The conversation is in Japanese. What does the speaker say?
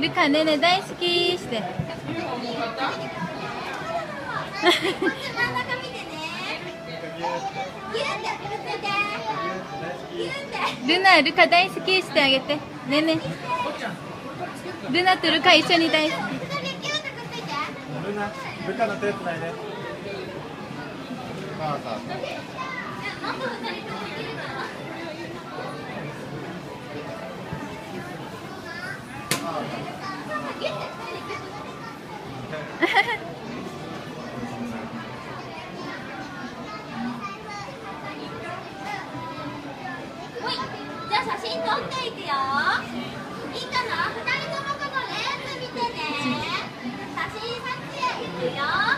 ルカネネ大好きして。ルナルカ大好きしてあげて。ねねルナとルカ一緒に大好き。ルナルカの手つないで、ゃあ写真撮っていくよ。いいかな？2人ともこのレンズ見てね。写真撮影いくよ。